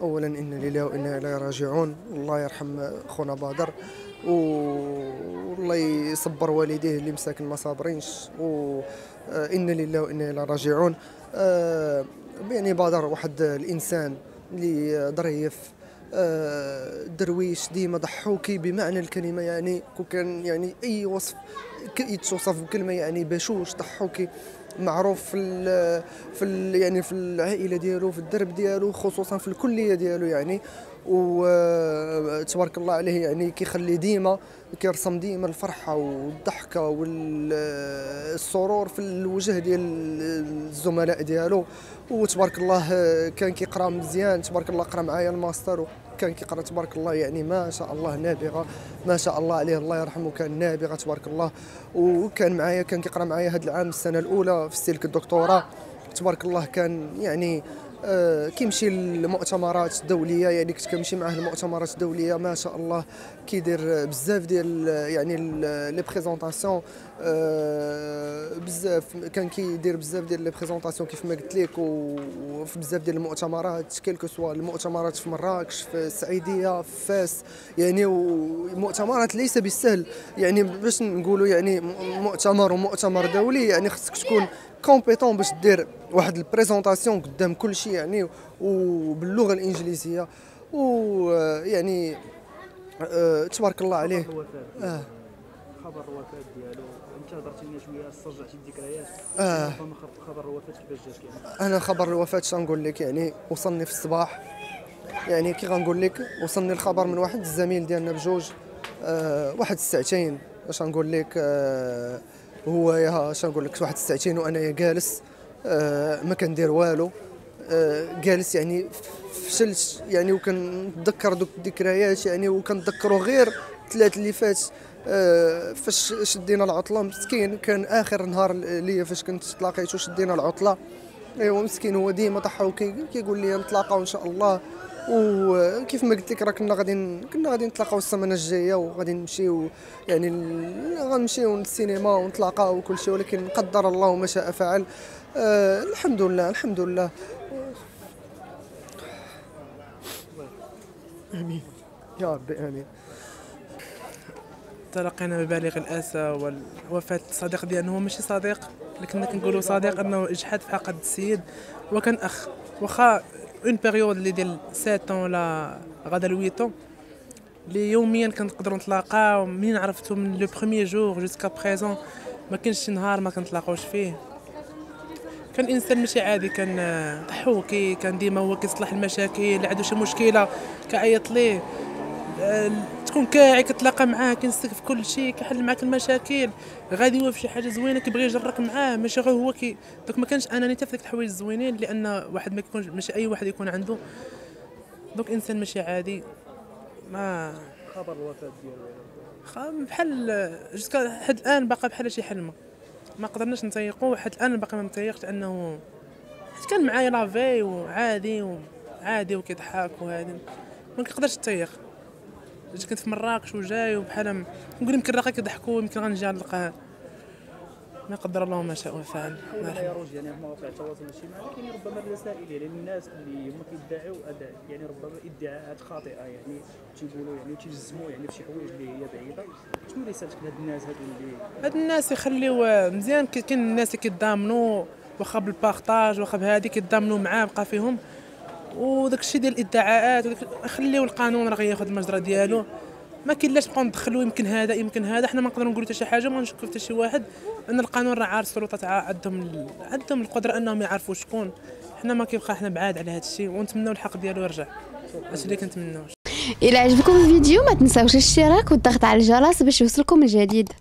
اولا إنا لله وأنا إليه راجعون. الله يرحم خونا بدر والله يصبر والديه اللي مساكن ما صابرينش. و آه، إنا لله وأنا إليه راجعون. آه، يعني بدر واحد الإنسان اللي ظريف آه، درويش ديما ضحوكي بمعنى الكلمة. يعني كون كان يعني أي وصف يتوصف بكلمة يعني بشوش ضحوكي. معروف في ال في ال يعني في العائلة ديالو في الدرب ديالو خصوصا في الكلية ديالو يعني. وتبارك الله عليه يعني كيخلي ديما كيرسم ديما الفرحة والضحكة والسرور في الوجه ديال الزملاء ديالو. وتبارك الله كان كيقرأ مزيان تبارك الله قرأ معايا الماستر وكان كيقرأ تبارك الله يعني ما شاء الله نابغة ما شاء الله عليه الله يرحمه كان نابغة تبارك الله. وكان معايا كان كيقرأ معايا هذا العام السنة الأولى في سلك الدكتوراه تبارك الله كان يعني كيمشي للمؤتمرات الدولية يعني كنت كنمشي معاه المؤتمرات الدولية ما شاء الله كيدير بزاف ديال يعني les présentations بزاف كان كيدير بزاف ديال les présentations كيف ما قلت لك وفي بزاف ديال المؤتمرات quel que soit المؤتمرات في مراكش في السعيدية في فاس يعني ومؤتمرات ليس بالسهل يعني باش نقولوا يعني مؤتمر ومؤتمر دولي يعني خصك تكون compétent باش دير واحد ال présentation قدام كل شيء يعني وباللغه الإنجليزية ويعني آه، تبارك الله عليه. الوفاة. آه. خبر الوفاة ديالو. انت هضرتي لنا شوية استرجعتي الذكريات. آه. خب- خبر الوفاة كيفاش يعني أنا خبر الوفاة شنقول لك؟ يعني وصلني في الصباح. يعني كي غنقول لك وصلني الخبر من واحد الزميل ديالنا بجوج آه واحد الساعتين باش نقول لك آه هو يا اش نقول لك واحد الساعتين وأنا جالس آه ما كندير والو. آه جالس يعني فشلت يعني وكنتذكر دوك الذكريات يعني وكنتذكروا غير ثلاث اللي فات آه، فاش شدينا العطلة مسكين كان آخر نهار ليا فاش كنت تلاقيتو شدينا العطلة. إيوا مسكين هو ديما ضحى كي كيقول لي نتلاقاو إن شاء الله. وكيف ما قلت لك راه كنا غادي كنا غادي نتلاقاو السمانة الجاية وغادي نمشيو يعني غنمشيو للسينما ونتلاقاو وكل شيء ولكن قدر الله ما شاء فعل. آه الحمد لله الحمد لله. آمين. يا ربي آمين. تلقينا ببالغ الآسى والوفاة الصديق ديالنا هو ماشي صديق لكن كنقولوا صديق أنه اجحد في عقد السيد وكان أخ واخا اون بيريود اللي ديال 7 ولا غدا 8 اللي يوميا كنقدروا نتلاقاو منين عرفتو؟ من لو بروميير جور جوسكا بريزون ما كانش شي نهار ما كنتلاقاوش فيه. كان إنسان ماشي عادي كان ضحوكي كان ديما هو كيصلح المشاكل عنده شي مشكلة كيعيط ليه تكون كاعي كتلاقى معاه كينسك في كل شيء كيحل معاك المشاكل. غادي هو في شي حاجة زوينة كيبغي يجرك معاه. ماشي غير هو كي دوك ما كانش انانيته في ديك الحوايج الزوينين لأن واحد ما يكونش ماشي أي واحد يكون عنده. دوك إنسان ماشي عادي. ما خبر الوفاة ديالو. بحال جوسكا حد الآن باقا بحال شي حلمة. ما قدرناش نتيقوا حتى الآن باقي ما متيقش أنه حيت كان معايا لافي وعادي وعادي وكيضحك وهادي. ما كنقدرش نتيق جيت كنت في مراكش وجاي وبحال نقول يمكن راه كيضحكوا يمكن غنجي نلقاه ما قدر الله ما شاء وفعل. يروج يعني في مواقع التواصل الاجتماعي كاين ربما الرسائل يعني الناس اللي هما كيدعيو أداء- يعني ربما إدعاءات خاطئة يعني تيقولوا يعني تيجزموا يعني في شي حوايج اللي هي بعيدة. شنو رسالتك لهاد الناس هادو اللي هاد الناس يخليو مزيان كاين الناس اللي كيضامنوا واخا بالبارطاج واخا بهادي كيضامنوا معاه بقى فيهم. وداك الشيء ديال الادعاءات خليو القانون راه غياخذ المجرى ديالو. ما كاين لاش نبقاو ندخلوا يمكن هذا يمكن هذا. حنا ما نقدروا نقولوا حتى شي حاجة ما نشكوا حتى شي واحد. لأن القانون راه عارف السلطات عندهم عندهم القدرة أنهم يعرفوا شكون. حنا ما كيبقى حنا بعاد على هذا الشيء. ونتمنوا الحق ديالو يرجع. هادشي اللي كنتمناو إلى عجبكم الفيديو ما تنساوش الاشتراك والضغط على الجرس باش يوصلكم الجديد.